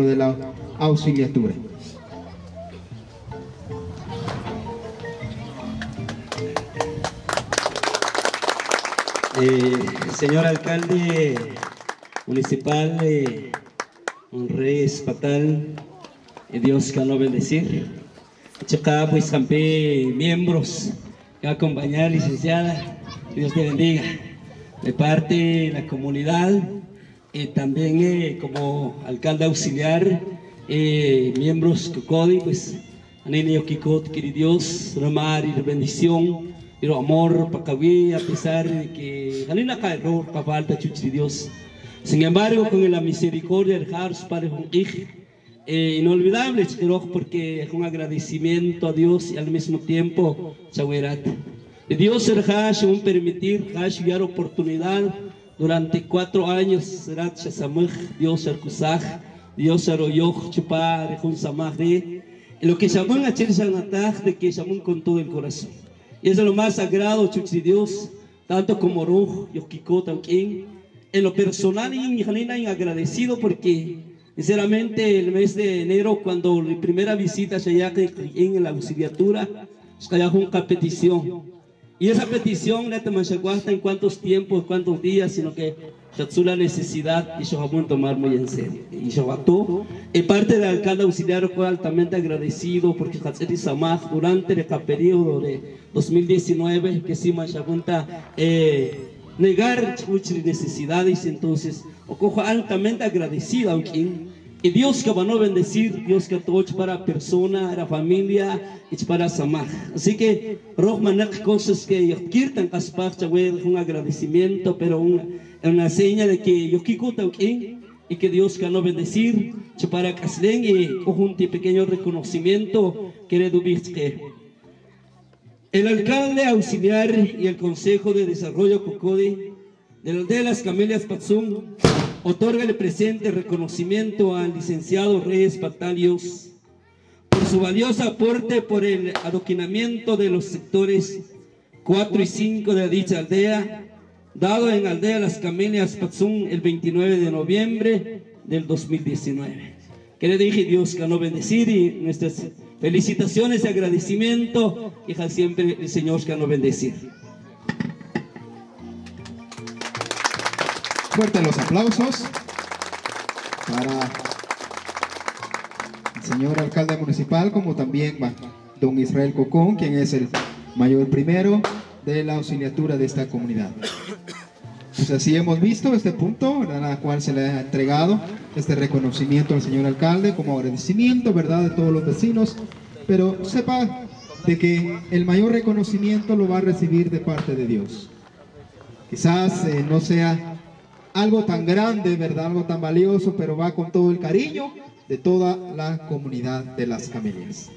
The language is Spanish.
de la auxiliatura. Eh, señor alcalde municipal, eh, un rey espatal, eh, Dios que no bendecir. Acá pues campe miembros que acompañar licenciada, Dios te bendiga. De parte de la comunidad, eh, también eh, como alcalde auxiliar, eh, miembros que CODI, pues, anene yo kikot, querido Dios, ramar y bendición, pero amor para cabí, a pesar de que anina ka error, ka falta chuchi Dios. Sin embargo, con la misericordia del Jars para un hijo, eh, inolvidable, porque es un agradecimiento a Dios y al mismo tiempo, Chawerat. De Dios el Hash, un permitir, Hash, dar oportunidad durante cuatro años, Serat Dios el Kusaj, Dios el Oyoch, Chupa, Rejun Samahre, en lo que llamó a Chelsanataj, de que llamó con todo el corazón. Y eso es lo más sagrado, Chuchi Dios, tanto como Ruj, Yokiko, también. En lo personal, y agradecido porque Sinceramente, el mes de enero, cuando mi primera visita allá en la auxiliatura, cayó una petición. Y esa petición, en cuántos tiempos, cuántos días, sino que es la necesidad y yo vamos a tomar muy en serio. Y yo todo. En parte del alcalde auxiliar, fue altamente agradecido porque Hatzeti Samaj, durante el periodo de 2019, que sí, Manchagunta, eh, negar muchas necesidades, entonces, o altamente agradecido a quien, y Dios que va a bendecir, Dios que todo para persona, la familia, y para samar. Así que, Rohmanak, cosas que yo quiero caspar, un agradecimiento, pero una, una señal de que yo quiero quien, y que Dios no bendecir, para Caslen, y un pequeño reconocimiento que le que el alcalde auxiliar y el Consejo de Desarrollo Cocodi de las Camelias Patzum otorga el presente reconocimiento al licenciado Reyes Patalios por su valioso aporte por el adoquinamiento de los sectores 4 y 5 de dicha aldea, dado en aldea de las Camelias Patzum el 29 de noviembre del 2019. Que le dije Dios que no bendecir y nuestras felicitaciones y agradecimiento, hija siempre el Señor que nos bendecir. Fuerte los aplausos para el señor alcalde municipal, como también don Israel Cocón, quien es el mayor primero de la auxiliatura de esta comunidad. Pues así hemos visto este punto, en la cual se le ha entregado este reconocimiento al señor alcalde como agradecimiento, ¿verdad?, de todos los vecinos, pero sepa de que el mayor reconocimiento lo va a recibir de parte de Dios. Quizás eh, no sea algo tan grande, ¿verdad?, algo tan valioso, pero va con todo el cariño de toda la comunidad de las Camelias.